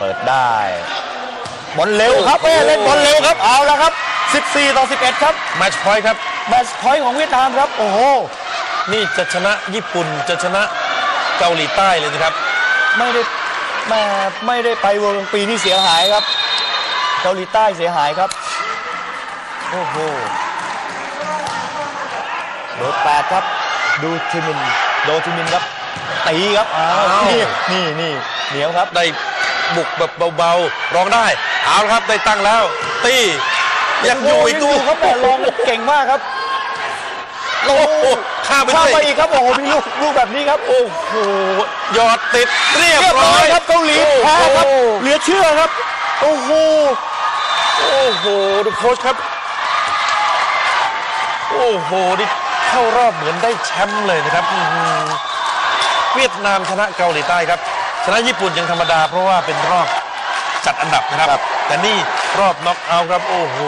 เปิดได้บอลเร็วครับเอ้ยเล่นบอลเร็วครับเอาแล้วครับ 14 ต่อ 11 ครับแมตช์พอยต์ครับแมตช์พอยต์ของเวียดนามครับ โอ้โหนี่จะชนะญี่ปุ่นจะชนะเกาหลีใต้เลยนะครับ ไม่ได้แม่ไม่ได้ไปเวอร์ปีนี่เสียหายครับ เกาหลีใต้เสียหายครับโอ้โหเบอร์แปดครับ ดูทิมิน โดทิมินครับตีครับอ้าวอ้าวนี่นี่นี่เหนียวครับได้ บุกแบบเบาๆร้องได้เอาละครับได้ตั้งแล้วตียังอยู่อีกโโหยังครับแต่ลองเก่งมากครับโอ้โหข้ามไปข้ามด้ไปวยอีกครับโอ้โหมีลูกลูกแบบนี้ครับโอ้โหหยอดติดเรียบเรียบร้ร้ออยยครับเกาหลีแพ้ครับเหลือเชื่อครับโอ้โหโอ้โหดูโค้ชครับ โอ้โหนี่เข้ารอบเหมือนได้แชมป์เลยนะครับอื้อหือเวียดนามชนะเกาหลีใต้ครับช นะญี่ปุ่นยังธรรมดาเพราะว่าเป็นรอบจัดอันดับนะครับ แต่นี่รอบน็อกเอาท์ครับโอ้โห